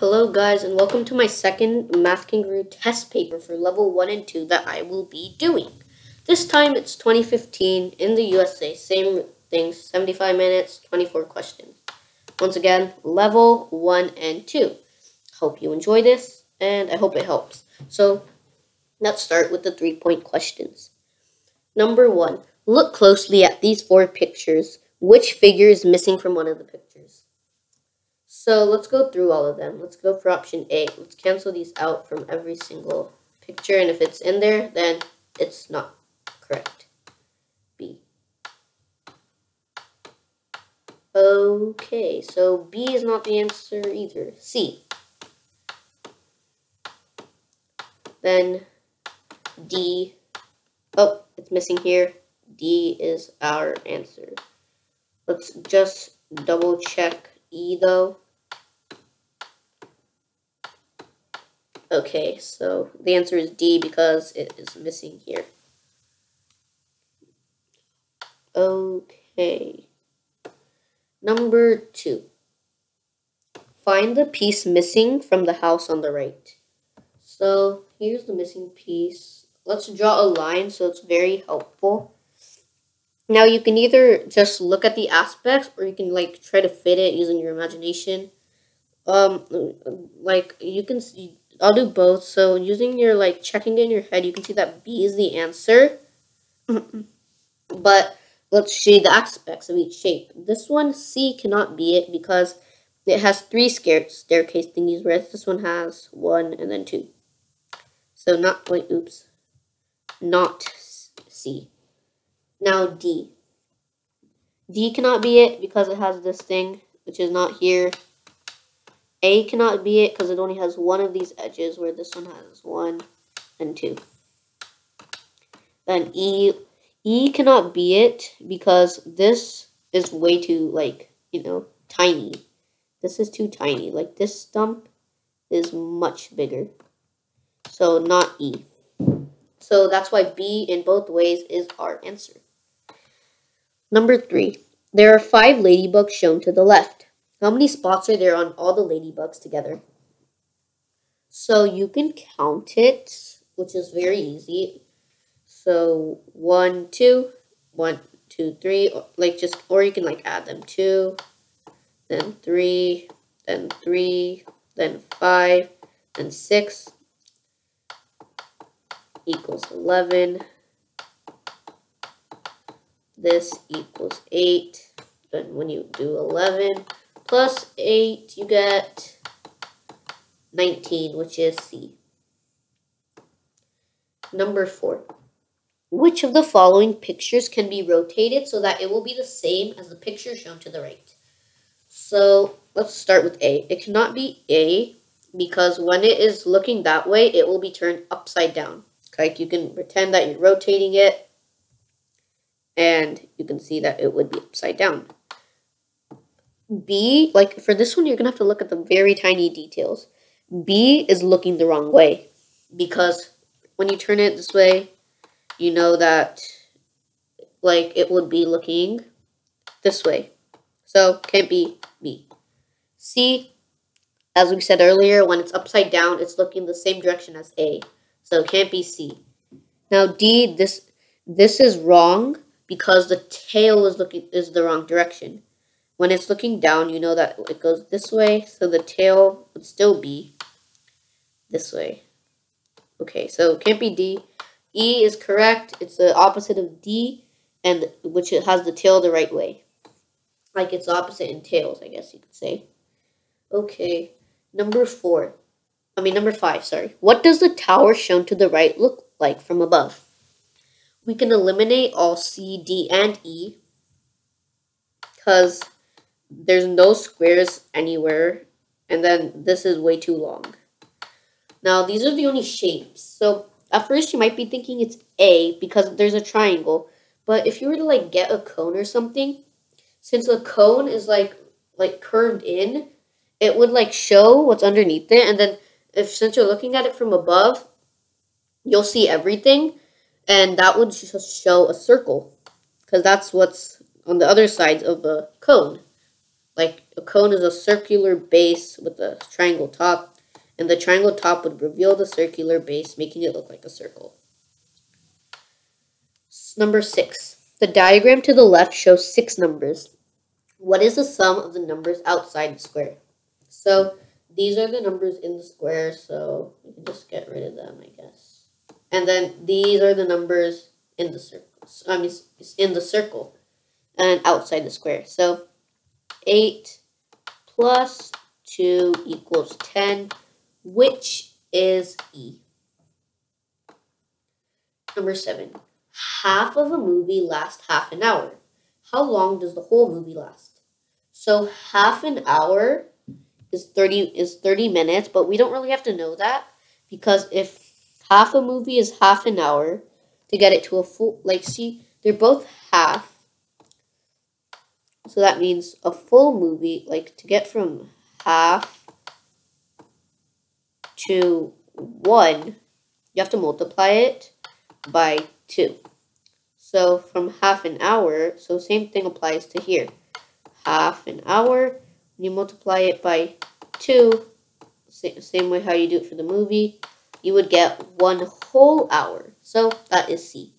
Hello guys and welcome to my second Math Kangaroo test paper for level 1 and 2 that I will be doing. This time it's 2015 in the USA, same thing, 75 minutes, 24 questions. Once again, level 1 and 2. Hope you enjoy this and I hope it helps. So let's start with the three point questions. Number 1. Look closely at these four pictures. Which figure is missing from one of the pictures? So let's go through all of them. Let's go for option A. Let's cancel these out from every single picture. And if it's in there, then it's not correct. B. Okay, so B is not the answer either. C. Then D. Oh, it's missing here. D is our answer. Let's just double check E though. Okay, so the answer is D because it is missing here. Okay. Number two. Find the piece missing from the house on the right. So here's the missing piece. Let's draw a line so it's very helpful. Now you can either just look at the aspects or you can like try to fit it using your imagination. Um, like you can see, I'll do both. So using your like checking in your head, you can see that B is the answer. but let's see the aspects of each shape. This one, C cannot be it because it has three staircase thingies, whereas this one has one and then two. So not, wait, oops, not C. Now D. D cannot be it because it has this thing, which is not here. A cannot be it because it only has one of these edges, where this one has one and two. Then E, E cannot be it because this is way too, like, you know, tiny. This is too tiny. Like, this stump is much bigger. So, not E. So, that's why B in both ways is our answer. Number three, there are five ladybugs shown to the left. How many spots are there on all the ladybugs together? So you can count it, which is very easy. So one, two, one, two, three, like just, or you can like add them two, then three, then three, then five, then six equals 11, this equals 8. Then when you do 11 plus 8, you get 19, which is C. Number 4. Which of the following pictures can be rotated so that it will be the same as the picture shown to the right? So let's start with A. It cannot be A because when it is looking that way, it will be turned upside down. Like you can pretend that you're rotating it and you can see that it would be upside down. B, like for this one, you're gonna have to look at the very tiny details. B is looking the wrong way because when you turn it this way, you know that like it would be looking this way. So can't be B. C, as we said earlier, when it's upside down, it's looking the same direction as A. So can't be C. Now D, this this is wrong because the tail is looking is the wrong direction. When it's looking down, you know that it goes this way, so the tail would still be this way. Okay, so it can't be D. E is correct. It's the opposite of D, and which it has the tail the right way. Like it's opposite in tails, I guess you could say. Okay, number four. I mean, number five, sorry. What does the tower shown to the right look like from above? we can eliminate all C, D, and E because there's no squares anywhere and then this is way too long. Now these are the only shapes. So at first you might be thinking it's A because there's a triangle. But if you were to like get a cone or something, since the cone is like like curved in, it would like show what's underneath it. And then if since you're looking at it from above, you'll see everything and that would just show a circle because that's what's on the other side of the cone like a cone is a circular base with a triangle top, and the triangle top would reveal the circular base, making it look like a circle. Number six. The diagram to the left shows six numbers. What is the sum of the numbers outside the square? So these are the numbers in the square, so we can just get rid of them, I guess. And then these are the numbers in the circle. I mean, in the circle and outside the square. So 8 plus 2 equals 10, which is E. Number 7. Half of a movie lasts half an hour. How long does the whole movie last? So half an hour is 30 is 30 minutes, but we don't really have to know that because if half a movie is half an hour to get it to a full like see, they're both half. So that means a full movie like to get from half to 1, you have to multiply it by 2. So from half an hour, so same thing applies to here. Half an hour, you multiply it by 2, same way how you do it for the movie, you would get one whole hour. So that is C.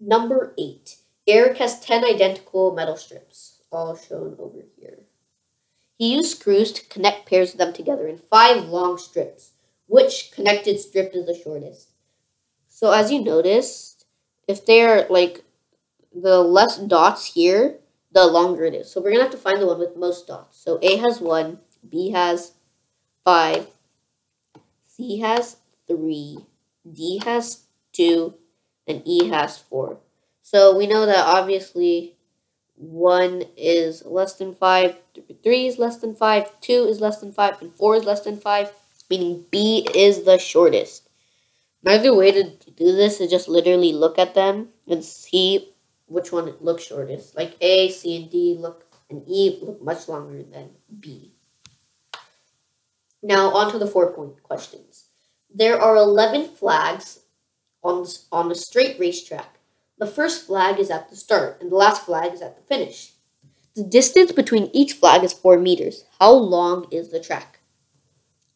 Number 8. Eric has 10 identical metal strips, all shown over here. He used screws to connect pairs of them together in five long strips. Which connected strip is the shortest? So as you noticed, if they're like the less dots here, the longer it is. So we're going to have to find the one with most dots. So A has 1, B has 5, C has 3, D has 2, and E has 4. So we know that obviously 1 is less than 5, 3 is less than 5, 2 is less than 5, and 4 is less than 5, meaning B is the shortest. Another way to do this is just literally look at them and see which one looks shortest. Like A, C, and D look, and E look much longer than B. Now, on to the four point questions. There are 11 flags on, on the straight racetrack. The first flag is at the start, and the last flag is at the finish. The distance between each flag is 4 meters. How long is the track?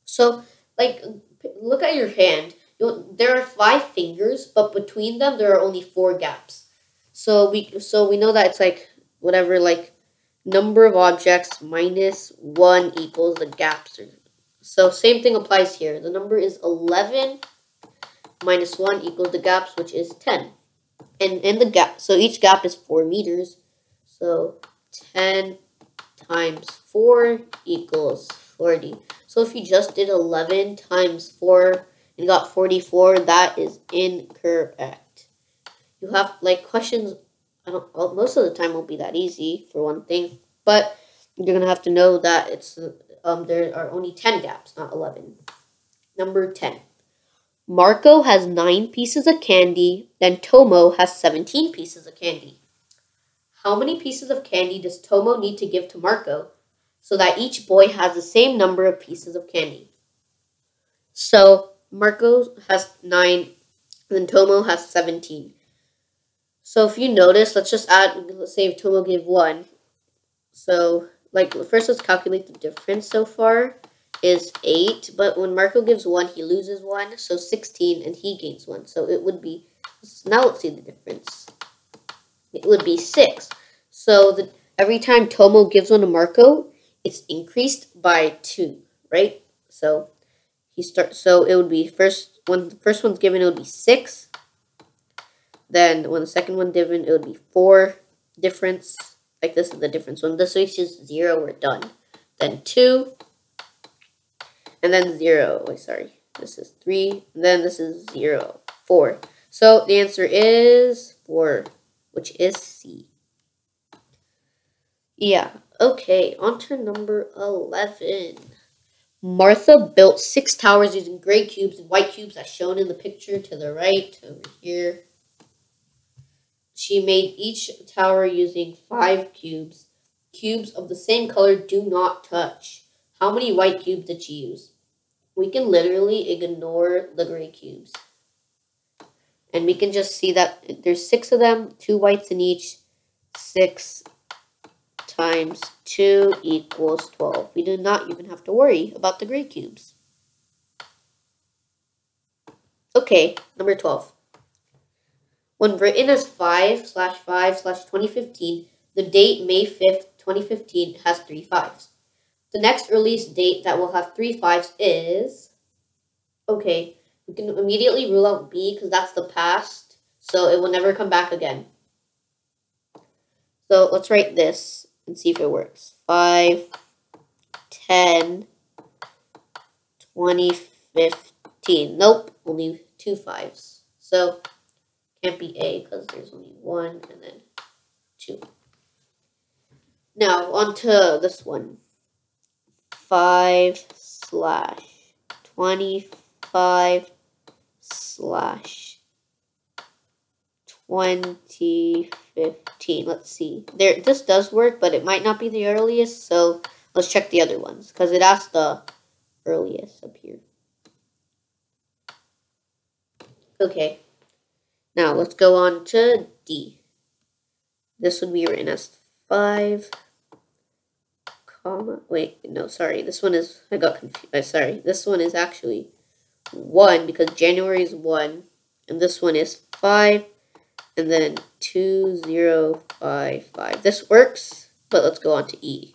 So, like, look at your hand. There are five fingers, but between them there are only four gaps. So we so we know that it's like whatever like number of objects minus 1 equals the gaps. So same thing applies here. The number is 11 minus 1 equals the gaps, which is 10. And in the gap, so each gap is 4 meters. So 10 times 4 equals 40. So if you just did 11 times 4 and got 44, that is incorrect you have like questions. I don't. Well, most of the time won't be that easy for one thing, but you're gonna have to know that it's um there are only ten gaps, not eleven. Number ten. Marco has nine pieces of candy, then Tomo has 17 pieces of candy. How many pieces of candy does Tomo need to give to Marco so that each boy has the same number of pieces of candy? So Marco has nine, then Tomo has 17. So if you notice, let's just add, let's say Tomo gave 1. So, like, first let's calculate the difference so far is 8. But when Marco gives 1, he loses 1. So 16, and he gains 1. So it would be, now let's see the difference. It would be 6. So the, every time Tomo gives 1 to Marco, it's increased by 2, right? So he starts, so it would be first, when the first one's given, it would be 6. Then when the second one given, it would be 4 difference. Like this is the difference. When this reaches 0, we're done. Then 2. And then 0. Wait, sorry. This is 3. And then this is 0. 4. So the answer is 4, which is C. Yeah. Okay, on to number 11. Martha built six towers using gray cubes and white cubes as shown in the picture to the right over here. She made each tower using five cubes. Cubes of the same color do not touch. How many white cubes did she use? We can literally ignore the gray cubes. And we can just see that there's six of them, two whites in each, six times 2 equals 12. We do not even have to worry about the gray cubes. Okay, number 12. When written as 5 slash 5 slash 2015, the date May 5th, 2015 has three fives. The next earliest date that will have three fives is... Okay, we can immediately rule out B because that's the past, so it will never come back again. So let's write this and see if it works. 5, 10, 20, 15. Nope, only two fives. So can't be A because there's only one and then two. Now on to this one. 5 slash 25 slash 2015. Let's see. There, This does work, but it might not be the earliest, so let's check the other ones, because it asks the earliest up here. Okay. Now, let's go on to D. This would be written as 5 comma, wait, no, sorry, this one is, I got confused, uh, sorry, this one is actually 1, because January is 1, and this one is 5, and then 2055. This works, but let's go on to E.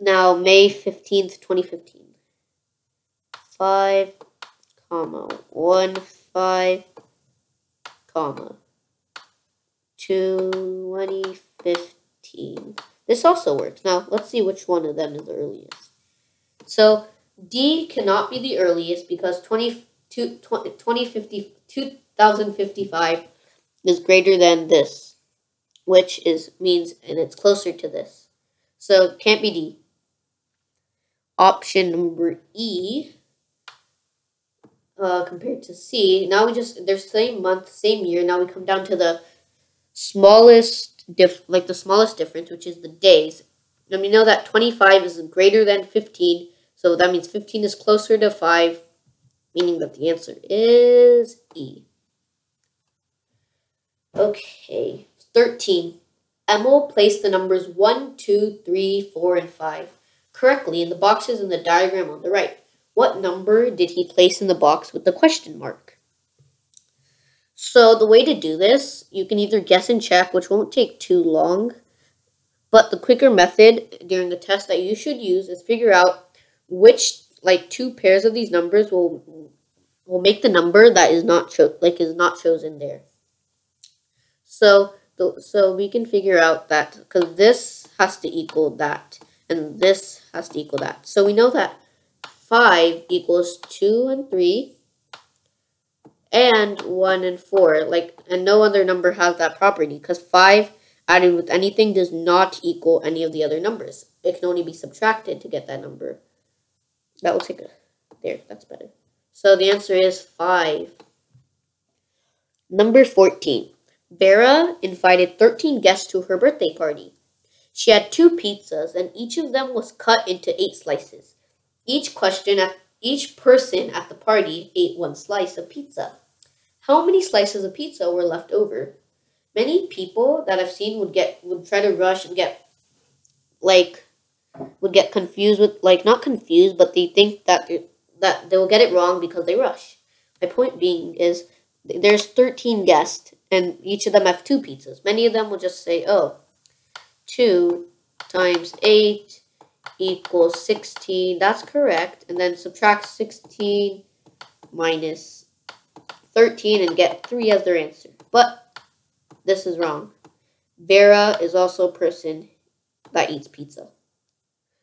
Now, May 15th, 2015. 5, comma, 1, 5, comma, 2015. This also works. Now, let's see which one of them is the earliest. So, D cannot be the earliest because 20, 2050, 2055 is greater than this, which is means, and it's closer to this. So, can't be D. Option number E uh, compared to C. Now we just, they're same month, same year. Now we come down to the smallest diff like the smallest difference, which is the days. And we know that 25 is greater than 15, so that means 15 is closer to 5, meaning that the answer is E. Okay, 13. Emil placed the numbers 1, 2, 3, 4, and 5 correctly in the boxes in the diagram on the right. What number did he place in the box with the question mark? So the way to do this, you can either guess and check, which won't take too long, but the quicker method during the test that you should use is figure out which like two pairs of these numbers will will make the number that is not cho- like is not chosen there. So so we can figure out that because this has to equal that and this has to equal that. So we know that 5 equals 2 and 3 and 1 and 4. Like, and no other number has that property because 5 added with anything does not equal any of the other numbers. It can only be subtracted to get that number. That will take a, there, that's better. So the answer is 5. Number 14. Vera invited 13 guests to her birthday party. She had two pizzas and each of them was cut into eight slices. Each question at each person at the party ate one slice of pizza. How many slices of pizza were left over? Many people that I've seen would get would try to rush and get like would get confused with like not confused, but they think that that they will get it wrong because they rush. My point being is there's 13 guests and each of them have two pizzas. Many of them will just say, "Oh, 2 times 8 equals 16." That's correct. And then subtract 16 minus 13 and get 3 as their answer. But this is wrong. Vera is also a person that eats pizza.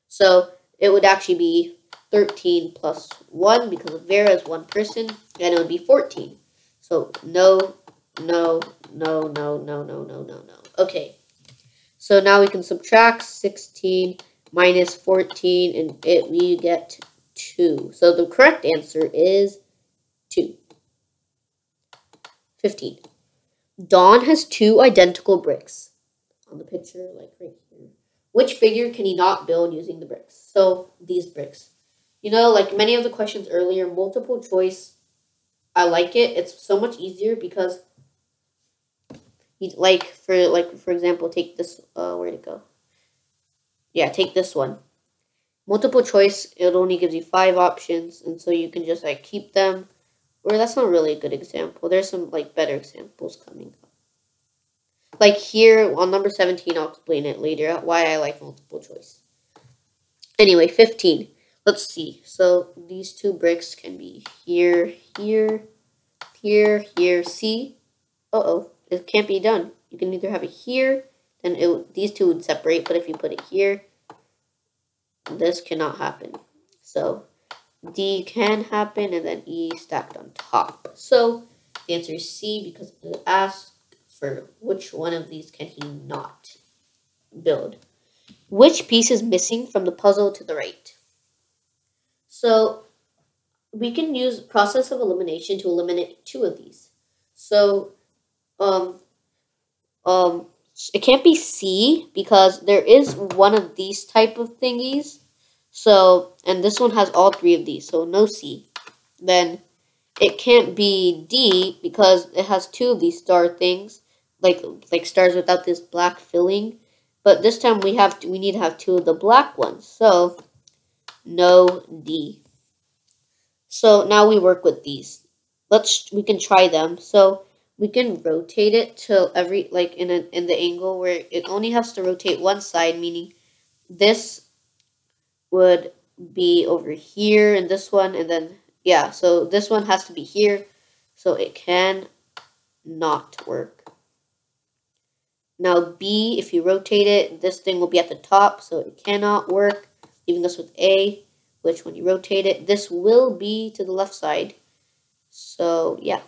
So it would actually be 13 plus 1 because Vera is one person, and it would be 14. So no, no, no, no, no, no, no, no, no. Okay. So now we can subtract 16 minus 14, and it we get 2. So the correct answer is 2. 15. Don has two identical bricks. On the picture, like right here. Which figure can he not build using the bricks? So, these bricks. You know, like many of the questions earlier, multiple choice, I like it. It's so much easier because you, like for like for example, take this. Uh, where'd it go? Yeah, take this one. Multiple choice. It only gives you five options, and so you can just like keep them. Or that's not really a good example. There's some like better examples coming up. Like here on number 17, I'll explain it later why I like multiple choice. Anyway, 15. Let's see. So these two bricks can be here, here, here, here. See? Uh-oh. It can't be done. You can either have it here, then it these two would separate. But if you put it here, this cannot happen. So D can happen, and then E stacked on top. So the answer is C because it asks for which one of these can he not build. Which piece is missing from the puzzle to the right? So we can use process of elimination to eliminate two of these. So um um it can't be C because there is one of these type of thingies. So and this one has all three of these, so no C. Then it can't be D because it has two of these star things, like like stars without this black filling. But this time we have to, we need to have two of the black ones. So no D. So now we work with these. Let's we can try them. So we can rotate it to every like in a, in the angle where it only has to rotate one side, meaning this would be over here and this one and then yeah, so this one has to be here so it can not work. Now B, if you rotate it, this thing will be at the top, so it cannot work, leaving us with A which when you rotate it, this will be to the left side. So yeah,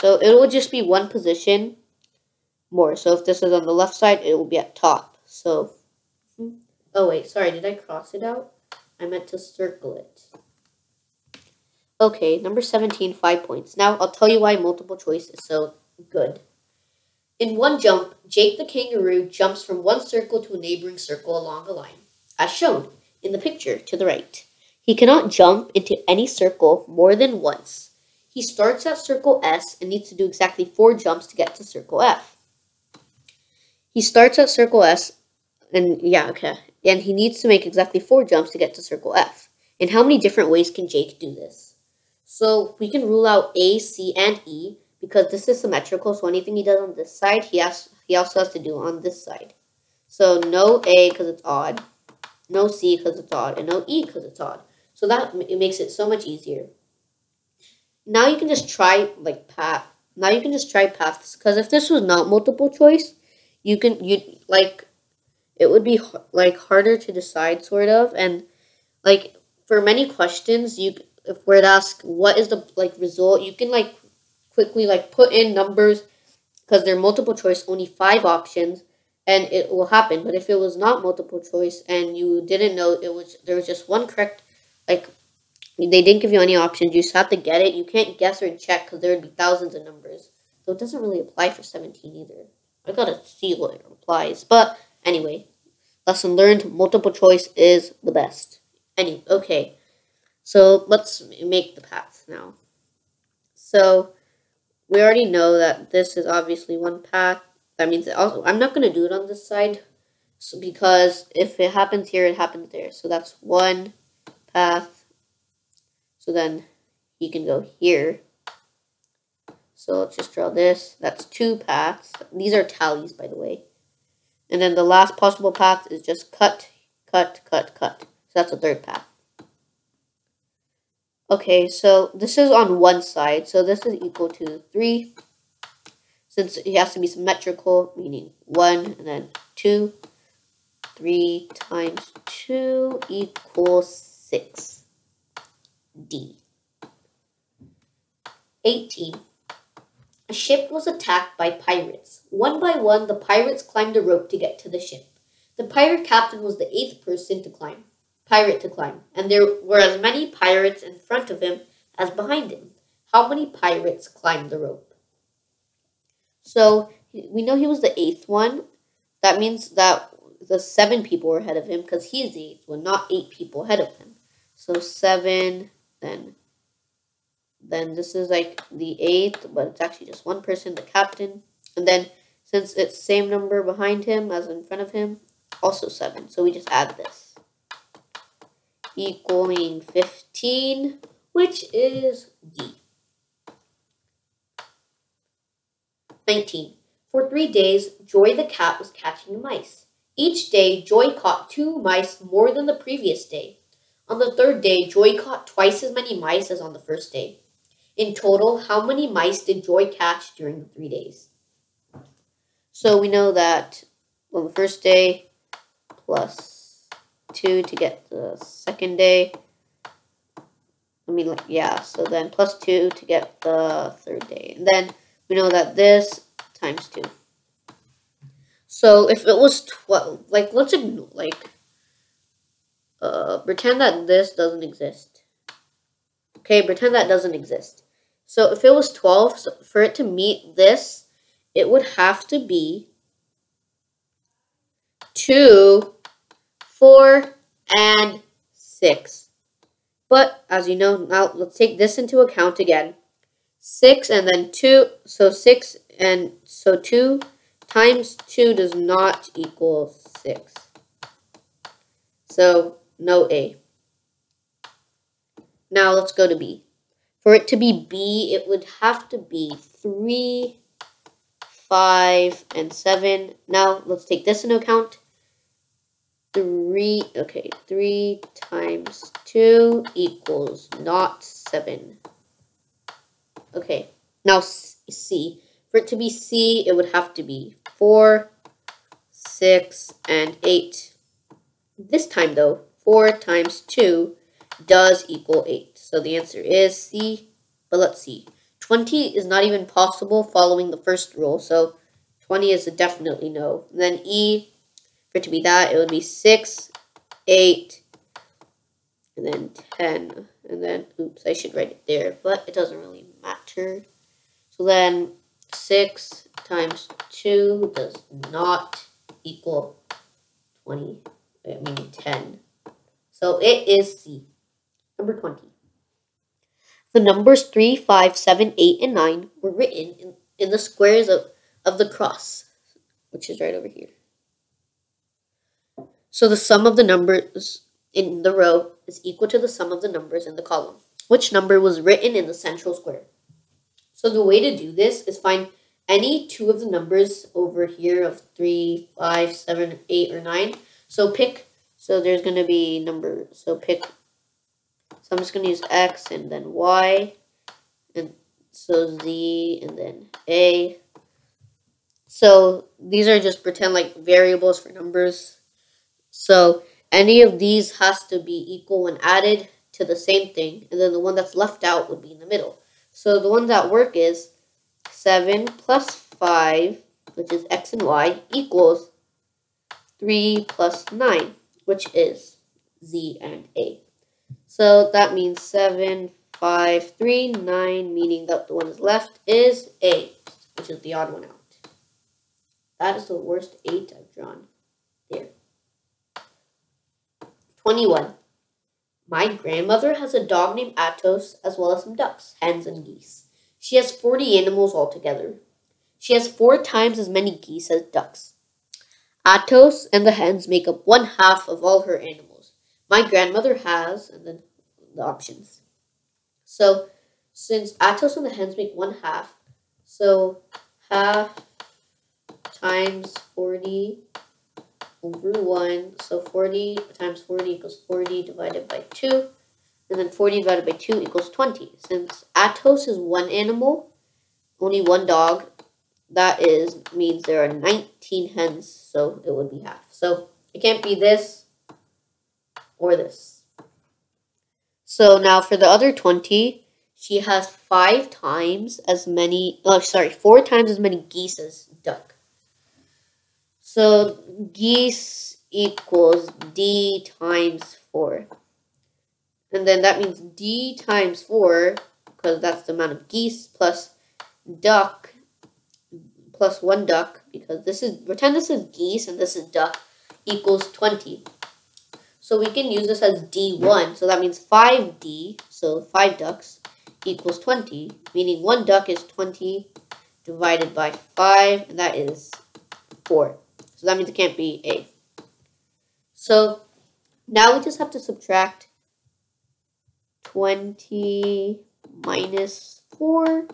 so it will just be one position more. So if this is on the left side, it will be at top. So, hmm. oh wait, sorry, did I cross it out? I meant to circle it. Okay, number 17, five points. Now, I'll tell you why multiple choice is so good. In one jump, Jake the kangaroo jumps from one circle to a neighboring circle along a line, as shown in the picture to the right. He cannot jump into any circle more than once. He starts at circle S and needs to do exactly four jumps to get to circle F. He starts at circle S and yeah, okay. And he needs to make exactly four jumps to get to circle F. And how many different ways can Jake do this? So we can rule out A, C, and E because this is symmetrical. So anything he does on this side, he has he also has to do on this side. So no A because it's odd, no C because it's odd, and no E because it's odd. So that it makes it so much easier. Now you can just try like path. Now you can just try paths because if this was not multiple choice, you can you like it would be like harder to decide sort of and like for many questions you if we're to ask what is the like result you can like quickly like put in numbers because they're multiple choice only five options and it will happen but if it was not multiple choice and you didn't know it was there was just one correct like, they didn't give you any options. You just have to get it. You can't guess or check because there would be thousands of numbers. So it doesn't really apply for 17 either. I gotta see what it applies. But anyway, lesson learned, multiple choice is the best. Any okay. So let's make the paths now. So we already know that this is obviously one path. That means also I'm not gonna do it on this side so because if it happens here, it happens there. So that's one, path. So then he can go here. So let's just draw this. That's two paths. These are tallies, by the way. And then the last possible path is just cut, cut, cut, cut. So that's a third path. Okay, so this is on one side. So this is equal to 3. Since it has to be symmetrical, meaning 1 and then 2. 3 times 2 equals 6. D. 18. A ship was attacked by pirates. One by one, the pirates climbed a rope to get to the ship. The pirate captain was the eighth person to climb, pirate to climb, and there were as many pirates in front of him as behind him. How many pirates climbed the rope? So we know he was the eighth one. That means that the seven people were ahead of him because he's the eighth one, not eight people ahead of him. So 7, then then this is like the eighth, but it's actually just one person, the captain. And then since it's same number behind him as in front of him, also 7. So we just add this. Equaling 15, which is D. 19. For three days, Joy the cat was catching mice. Each day, Joy caught two mice more than the previous day. On the third day, Joy caught twice as many mice as on the first day. In total, how many mice did Joy catch during the three days? So we know that on the first day, plus 2 to get the second day. I mean, yeah, so then plus 2 to get the third day. And then we know that this times 2. So if it was 12, like, let's ignore, like, uh, pretend that this doesn't exist. Okay, pretend that doesn't exist. So if it was 12, so for it to meet this, it would have to be 2, 4, and 6. But, as you know, now let's take this into account again. 6 and then 2, so 6 and so 2 times 2 does not equal 6. So, no A. Now let's go to B. For it to be B, it would have to be 3, 5, and 7. Now let's take this into account. 3, okay, 3 times 2 equals not 7. Okay, now C. For it to be C, it would have to be 4, 6, and 8. This time, though, 4 times 2 does equal 8. So the answer is C, but let's see. 20 is not even possible following the first rule, so 20 is a definitely no. And then E, for it to be that, it would be 6, 8, and then 10. And then, oops, I should write it there, but it doesn't really matter. So then 6 times 2 does not equal 20, I mean 10. So it is C. Number 20. The numbers 3, 5, 7, 8, and 9 were written in, in the squares of, of the cross, which is right over here. So the sum of the numbers in the row is equal to the sum of the numbers in the column. Which number was written in the central square? So the way to do this is find any two of the numbers over here of 3, 5, 7, 8, or 9. So pick, so there's going to be number, so pick, so I'm just going to use X and then Y, and so Z and then A. So these are just pretend like variables for numbers. So any of these has to be equal when added to the same thing, and then the one that's left out would be in the middle. So the ones that work is 7 plus 5, which is x and y, equals 3 plus 9, which is z and a. So that means 7, 5, 3, 9, meaning that the one left is a, which is the odd one out. That is the worst 8 I've drawn. There. 21. My grandmother has a dog named Atos as well as some ducks, hens, and geese. She has 40 animals altogether. She has four times as many geese as ducks. Atos and the hens make up one half of all her animals. My grandmother has, and then the options. So, since Atos and the hens make one half, so half times 40 over 1. So 40 times 40 equals 40 divided by 2. And then 40 divided by 2 equals 20. Since Atos is one animal, only one dog, that is means there are 19 hens, so it would be half. So it can't be this or this. So now for the other 20, she has five times as many, oh, sorry, four times as many geese as duck. So geese equals d times 4. And then that means d times 4, because that's the amount of geese, plus duck, plus 1 duck, because this is, pretend this is geese and this is duck, equals 20. So we can use this as d1, so that means 5d, so 5 ducks, equals 20, meaning 1 duck is 20 divided by 5, and that is 4. So that means it can't be A. So now we just have to subtract 20 minus 4.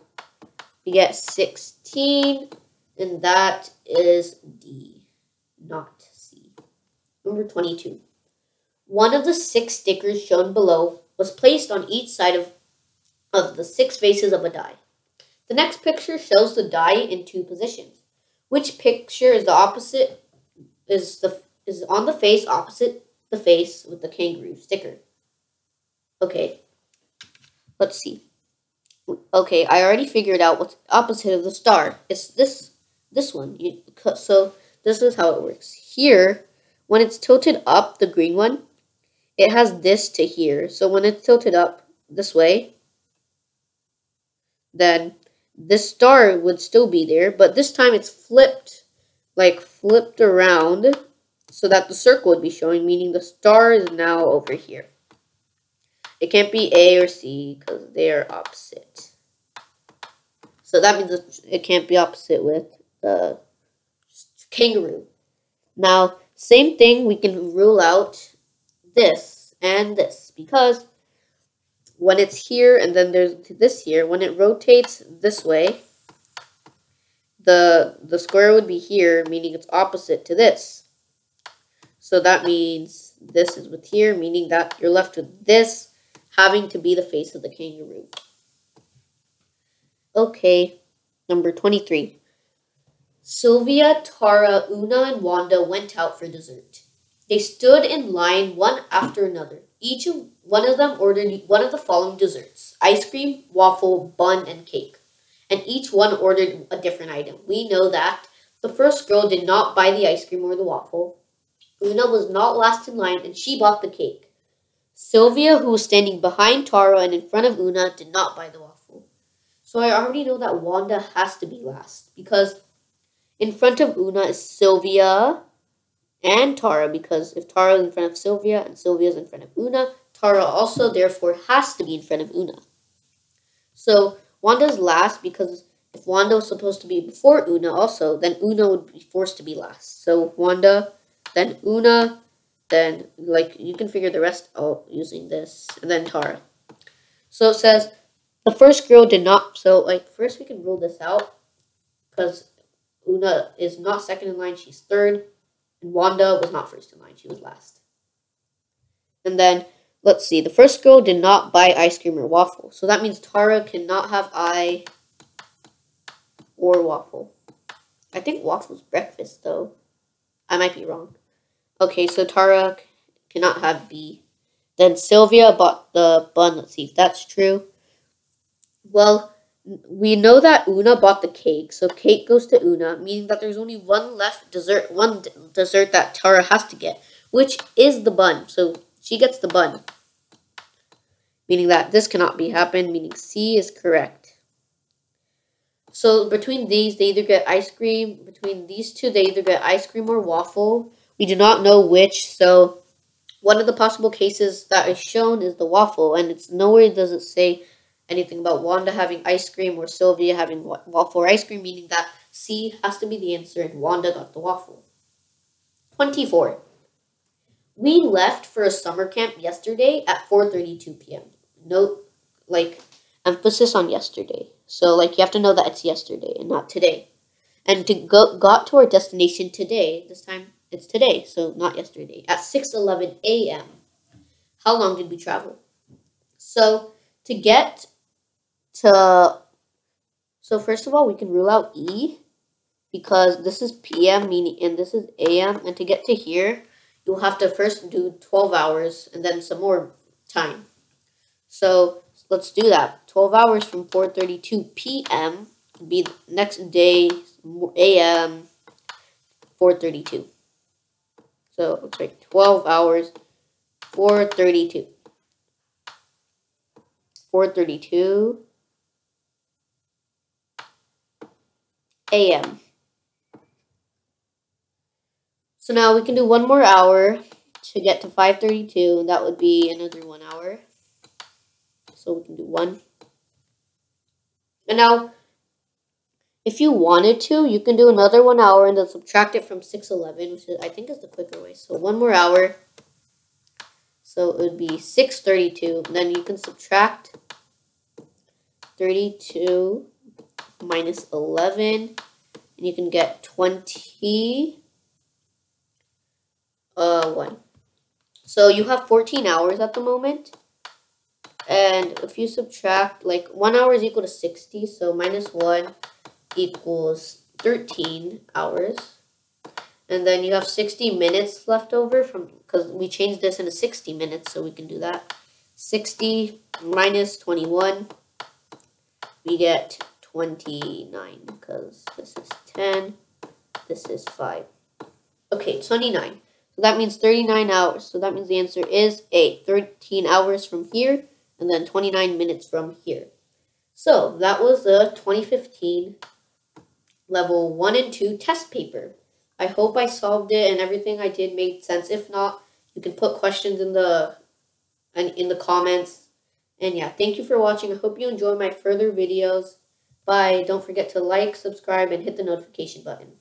We get 16, and that is D, not C. Number 22. One of the six stickers shown below was placed on each side of, of the six faces of a die. The next picture shows the die in two positions. Which picture is the opposite is the is on the face opposite the face with the kangaroo sticker? Okay. Let's see. Okay, I already figured out what's opposite of the star. It's this this one. You, so this is how it works. Here, when it's tilted up, the green one, it has this to here. So when it's tilted up this way, then this star would still be there, but this time it's flipped, like flipped around so that the circle would be showing, meaning the star is now over here. It can't be A or C because they are opposite. So that means it can't be opposite with the kangaroo. Now, same thing, we can rule out this and this because when it's here and then there's this here, when it rotates this way, the, the square would be here, meaning it's opposite to this. So that means this is with here, meaning that you're left with this having to be the face of the kangaroo. Okay, number 23. Sylvia, Tara, Una, and Wanda went out for dessert. They stood in line one after another. Each of one of them ordered one of the following desserts ice cream, waffle, bun, and cake. And each one ordered a different item. We know that the first girl did not buy the ice cream or the waffle. Una was not last in line and she bought the cake. Sylvia, who was standing behind Tara and in front of Una, did not buy the waffle. So I already know that Wanda has to be last because in front of Una is Sylvia and Tara because if Tara is in front of Sylvia and Sylvia is in front of Una, Tara also therefore has to be in front of Una. So Wanda's last because if Wanda was supposed to be before Una also, then Una would be forced to be last. So Wanda, then Una, then like you can figure the rest out using this, and then Tara. So it says the first girl did not. So like first we can rule this out because Una is not second in line; she's third. And Wanda was not first in line, she was last. And then, let's see, the first girl did not buy ice cream or waffle. So that means Tara cannot have I or waffle. I think waffle's breakfast, though. I might be wrong. Okay, so Tara cannot have B. Then Sylvia bought the bun. Let's see if that's true. Well, we know that Una bought the cake, so cake goes to Una, meaning that there's only one left dessert, one dessert that Tara has to get, which is the bun. So she gets the bun, meaning that this cannot be happened, meaning C is correct. So between these, they either get ice cream. Between these two, they either get ice cream or waffle. We do not know which, so one of the possible cases that is shown is the waffle, and it's nowhere does it say anything about Wanda having ice cream or Sylvia having waffle or ice cream, meaning that C has to be the answer and Wanda got the waffle. 24. We left for a summer camp yesterday at 4.32 p.m. Note, like, emphasis on yesterday. So, like, you have to know that it's yesterday and not today. And to go got to our destination today, this time it's today, so not yesterday, at 6.11 a.m. How long did we travel? So, to get to so first of all we can rule out E because this is PM meaning and this is AM and to get to here you'll have to first do 12 hours and then some more time. So let's do that. 12 hours from 4:32 p.m. be next day AM 4:32. So looks like 12 hours 4:32. 4:32 a.m. So now we can do one more hour to get to 532, and that would be another one hour. So we can do one. And now, if you wanted to, you can do another one hour and then subtract it from 611, which is, I think is the quicker way. So one more hour. So it would be 632. Then you can subtract 32 minus 11. And you can get 20. Uh, 1. So you have 14 hours at the moment. And if you subtract, like, 1 hour is equal to 60. So minus 1 equals 13 hours. And then you have 60 minutes left over from, because we changed this into 60 minutes, so we can do that. 60 minus 21, we get 29, because this is 10, this is 5. Okay, 29. So that means 39 hours. So that means the answer is A, 13 hours from here, and then 29 minutes from here. So that was the 2015 level 1 and 2 test paper. I hope I solved it and everything I did made sense. If not, you can put questions in the and in the comments. And yeah, thank you for watching. I hope you enjoy my further videos. Bye. Don't forget to like, subscribe, and hit the notification button.